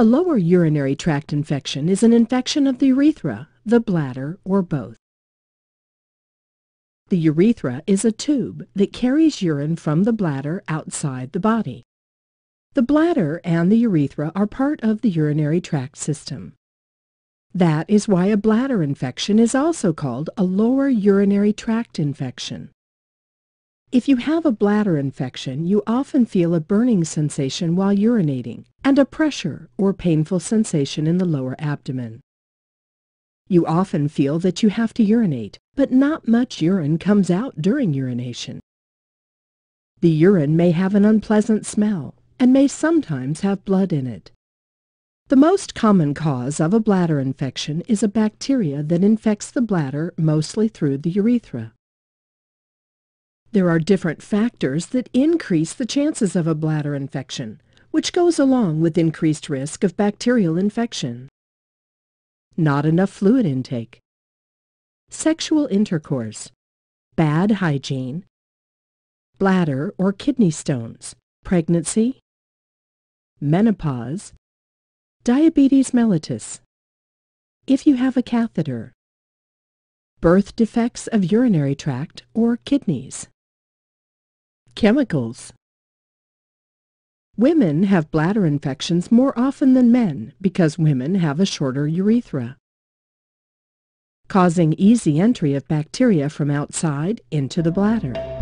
A lower urinary tract infection is an infection of the urethra, the bladder, or both. The urethra is a tube that carries urine from the bladder outside the body. The bladder and the urethra are part of the urinary tract system. That is why a bladder infection is also called a lower urinary tract infection. If you have a bladder infection, you often feel a burning sensation while urinating and a pressure or painful sensation in the lower abdomen. You often feel that you have to urinate, but not much urine comes out during urination. The urine may have an unpleasant smell and may sometimes have blood in it. The most common cause of a bladder infection is a bacteria that infects the bladder mostly through the urethra. There are different factors that increase the chances of a bladder infection, which goes along with increased risk of bacterial infection. Not enough fluid intake, sexual intercourse, bad hygiene, bladder or kidney stones, pregnancy, menopause, diabetes mellitus, if you have a catheter, birth defects of urinary tract or kidneys. Chemicals Women have bladder infections more often than men because women have a shorter urethra, causing easy entry of bacteria from outside into the bladder.